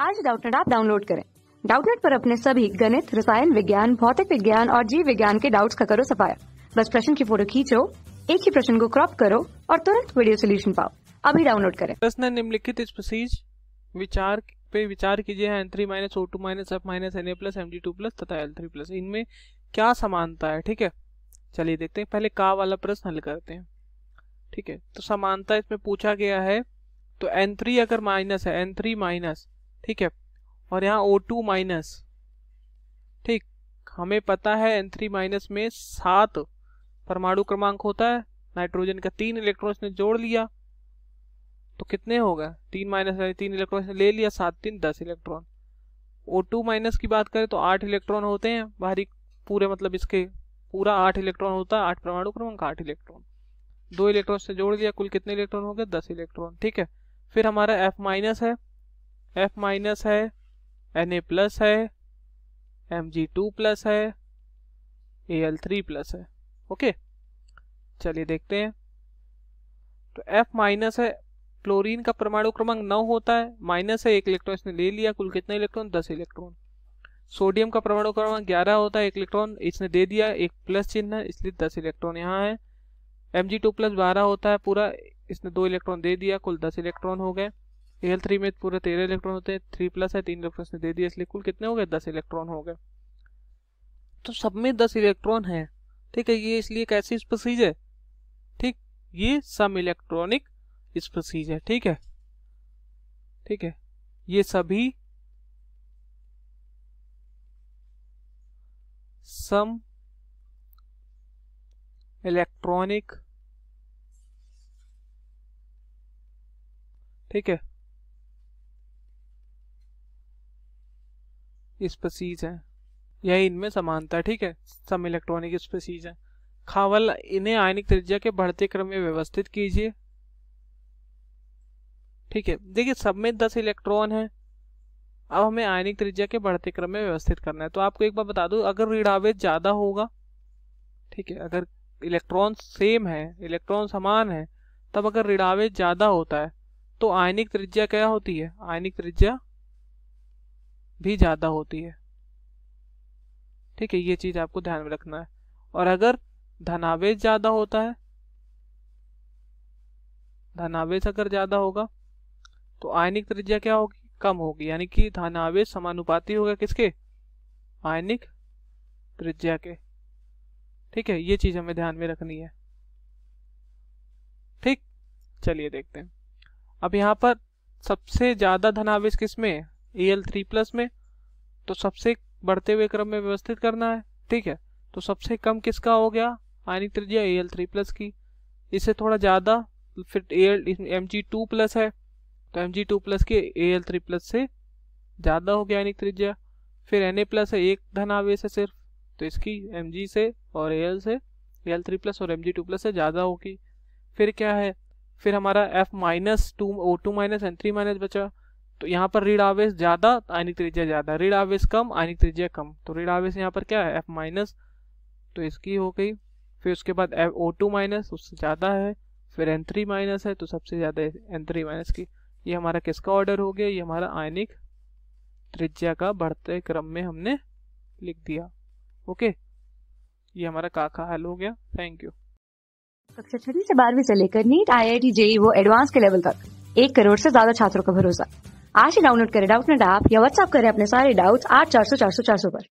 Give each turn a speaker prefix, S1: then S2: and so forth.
S1: आज Doubtnut app download करें। Doubtnut पर अपने सभी गणित, रसायन विज्ञान, भौतिक विज्ञान और जीव विज्ञान के डाउट्स का करो सफाया। बस प्रश्न की फ़ोटो खींचो, एक ही प्रश्न को क्रॉप करो और तुरंत वीडियो सोल्यूशन पाओ। अभी डाउनलोड करें।
S2: प्रश्न निम्नलिखित स्पीसीज विचार पे विचार कीजिए N three minus O two minus F minus N A plus M G two plus तथा एल थ्री प्लस इनमें क्या समानता है, ठीक है? चलिए देखते हैं। पहले का वाला प्रश्न हल करते हैं। ठीक है? तो समानता इसमें पूछा गया है। तो एन थ्री अगर माइनस है एन थ्री माइनस ठीक है? और यहाँ ओ टू माइनस ठीक, हमें पता है एन थ्री माइनस में सात परमाणु क्रमांक होता है। नाइट्रोजन का तीन इलेक्ट्रॉन ने जोड़ लिया। तो कितने हो गए? तीन माइनस तीन इलेक्ट्रॉन ने ले लिया, सात, तीन, दस इलेक्ट्रॉन ओ टू माइनस की बात करें तो आठ इलेक्ट्रॉन होते हैं। बाहरी पूरे मतलब इसके पूरा आठ इलेक्ट्रॉन होता है, आठ परमाणु क्रमांक, आठ इलेक्ट्रॉन दो इलेक्ट्रॉन से जोड़ लिया, कुल कितने इलेक्ट्रॉन हो गए? दस इलेक्ट्रॉन ठीक है? फिर हमारा एफ़ माइनस है। एफ़ माइनस है एन ए प्लस है एम जी टू प्लस है ए एल थ्री प्लस है। ओके चलिए देखते हैं। तो एफ़ माइनस है क्लोरीन का परमाणु क्रमांक नौ होता है माइनस है, एक इलेक्ट्रॉन इसने ले लिया, कुल कितने इलेक्ट्रॉन दस इलेक्ट्रॉन सोडियम का परमाणु क्रमांक ग्यारह होता है, एक इलेक्ट्रॉन इसने दे दिया, एक प्लस चिन्ह है, इसलिए दस इलेक्ट्रॉन यहाँ है। एम जी टू प्लस बारह होता है पूरा, इसने दो इलेक्ट्रॉन दे दिया, कुल दस इलेक्ट्रॉन हो गए। एल थ्री में पूरे तेरह इलेक्ट्रॉन होते हैं थ्री प्लस है, तीन इलेक्ट्रॉन ने दे दिया, इसलिए कुल कितने हो गए? दस इलेक्ट्रॉन हो गए। तो सब में दस इलेक्ट्रॉन है। ठीक है, ये इसलिए कैसी स्पीसीज है। ठीक, ये सम इलेक्ट्रॉनिक स्पीसीज है। ठीक है? ठीक है? ये सभी सम इलेक्ट्रॉनिक ठीक है? स्पीसीज है। यही इनमें समानता ठीक है? सम इलेक्ट्रॉनिक स्पीसीज हैं। खावल, इन्हें आयनिक त्रिज्या के बढ़ते क्रम में व्यवस्थित कीजिए। ठीक है? देखिए, सब में दस इलेक्ट्रॉन हैं। अब हमें आयनिक त्रिज्या के बढ़ते क्रम में व्यवस्थित करना है। तो आपको एक बार बता दू, अगर ऋणावेश ज़्यादा होगा, ठीक है, अगर इलेक्ट्रॉन सेम है इलेक्ट्रॉन समान है, तब अगर ऋणावेश ज़्यादा होता है तो आयनिक त्रिज्या क्या होती है? आयनिक त्रिज्या भी ज़्यादा होती है। ठीक है, ये चीज़ आपको ध्यान में रखना है। और अगर धनावेश ज़्यादा होता है, धनावेश अगर ज़्यादा होगा तो आयनिक त्रिज्या क्या होगी? कम होगी। यानी कि धनावेश समानुपाती होगा किसके? आयनिक त्रिज्या के। ठीक है, ये चीज़ हमें ध्यान में रखनी है। ठीक, चलिए देखते हैं। अब यहाँ पर सबसे ज़्यादा धनावेश किसमें ए एल थ्री प्लस में तो सबसे बढ़ते हुए क्रम में व्यवस्थित करना है, ठीक है? तो सबसे कम किसका हो गया? आयनिक त्रिज्या ए एल थ्री प्लस की। इससे थोड़ा ज़्यादा, फिर A L M G two plus है तो एम जी टू प्लस की ए एल थ्री प्लस से ज़्यादा हो गया आयनिक त्रिज्या। फिर एन ए प्लस है, एक धनावेश है सिर्फ़ तो इसकी एम जी से और ए एल से ए एल थ्री प्लस और एम जी टू प्लस से ज़्यादा होगी। फिर क्या है? फिर हमारा F minus two O two minus N three minus बचा। तो यहाँ पर ऋण आवेश ज़्यादा आयनिक त्रिज्या ज़्यादा। ऋण आवेश कम, आयनिक त्रिज्या कम। तो ऋण आवेश यहाँ पर क्या है? एफ़ माइनस तो इसकी हो गई। फिर उसके बाद एफ़ ओ टू माइनस उससे ज़्यादा है। फिर एन थ्री माइनस है तो सबसे ज़्यादा एन थ्री माइनस की। ये हमारा किसका ऑर्डर हो गया? ये हमारा आयनिक त्रिज्या का बढ़ते क्रम में हमने लिख दिया। ओके? ये हमारा काका हल हो गया। थैंक यू
S1: कक्षा छठी से बारहवीं से लेकर NEET I I T JEE वो एडवांस के लेवल तक। एक करोड़ से ज़्यादा छात्रों का भरोसा। आज ही डाउनलोड करें डाउट नेट ऐप या व्हाट्सएप करें अपने सारे डाउट्स आठ चार सौ चार सौ चार सौ पर।